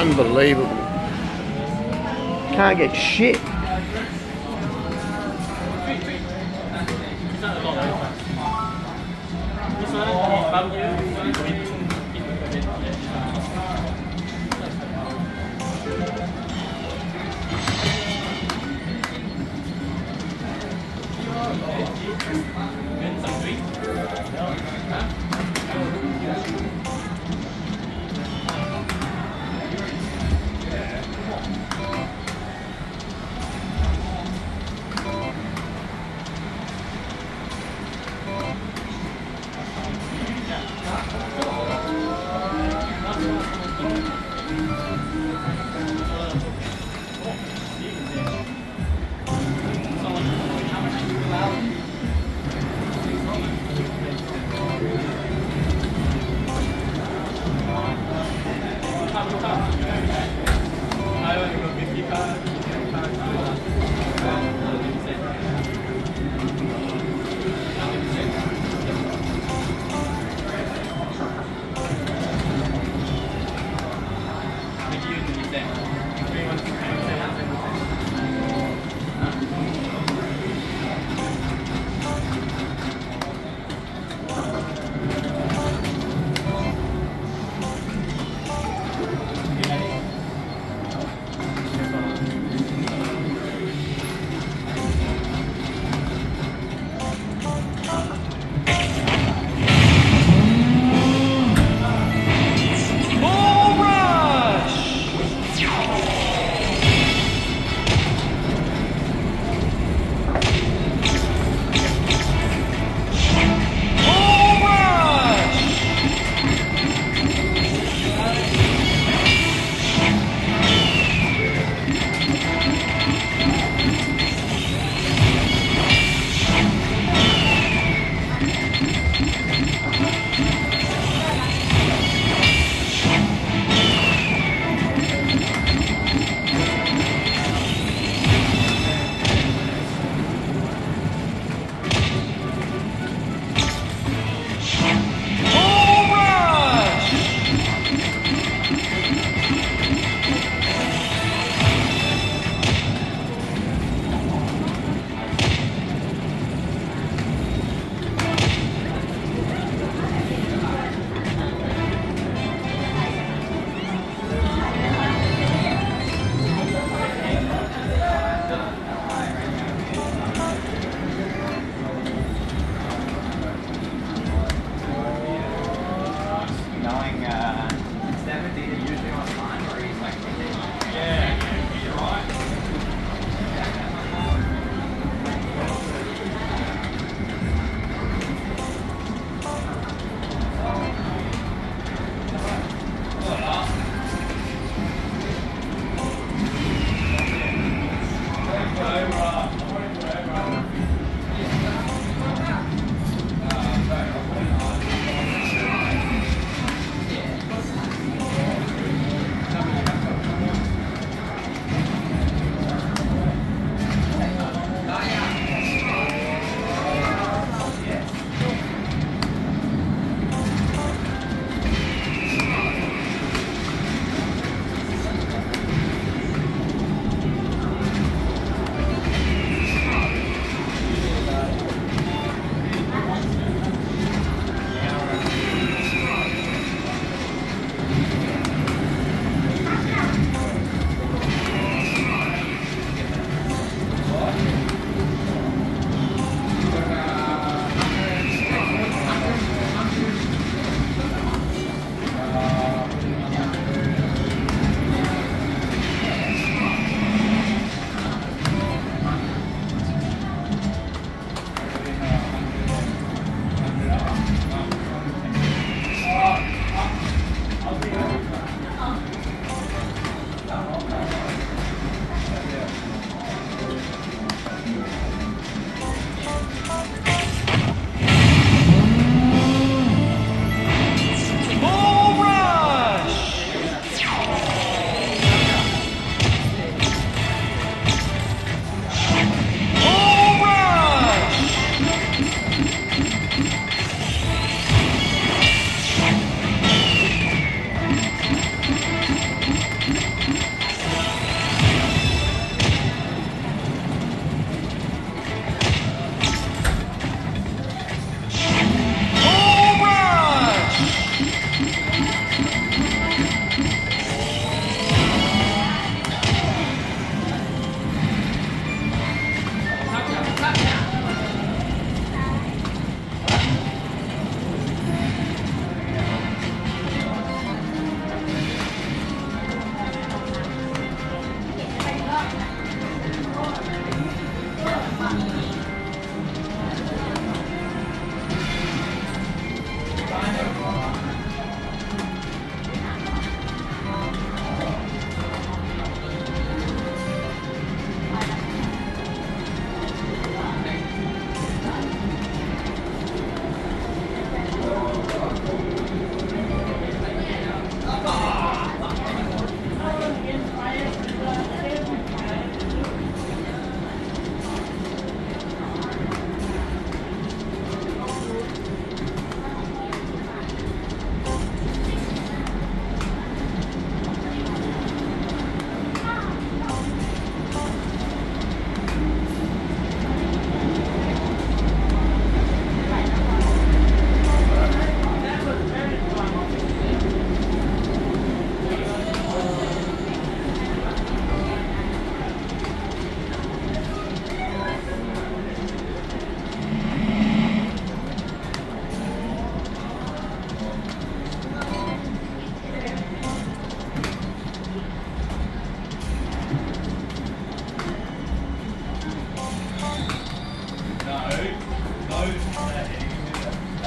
Unbelievable. Can't get shit.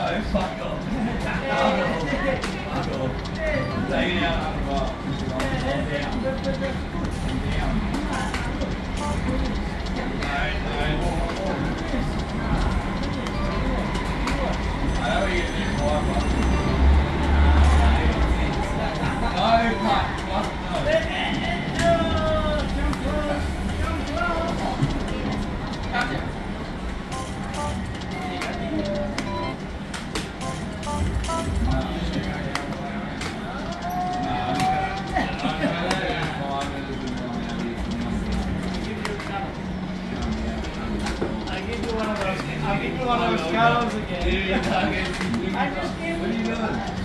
Fuck off. Fuck off. Fuck off. Take it out. Right. Calm down. Calm down. No, no. I'll give you one of those skulls again. I just gave What are you doing?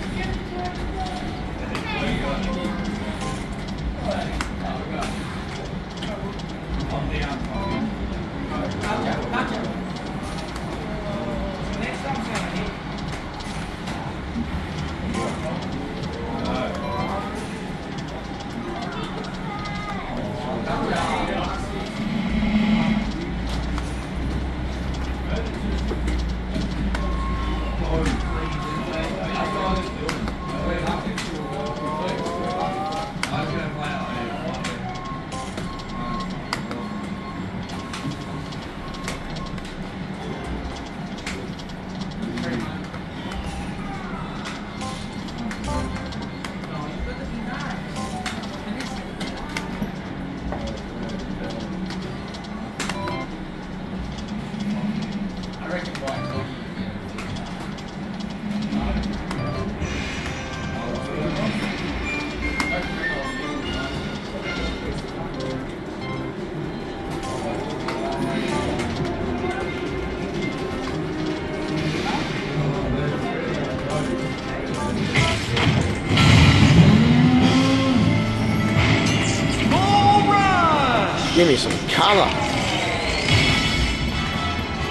Give me some colour.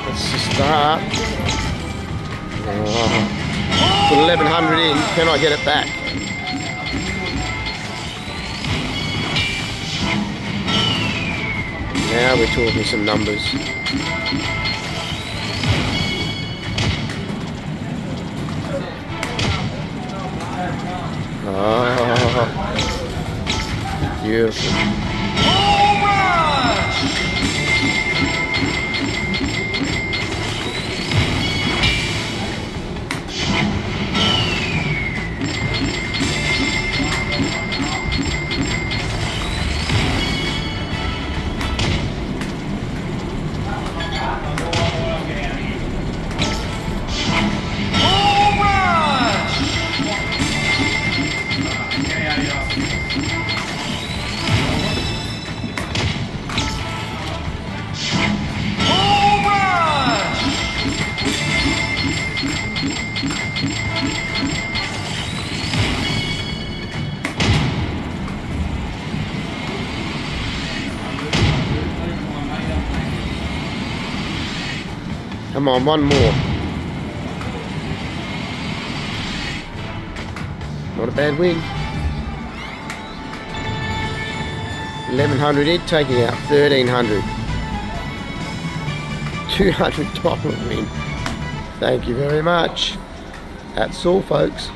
Let's just start. Oh, put 1100 in. Can I get it back? Now we're talking some numbers. Oh, beautiful. Come on, one more. Not a bad win. 1100 it, taking out 1300. 200 dollar win. Thank you very much. That's all folks.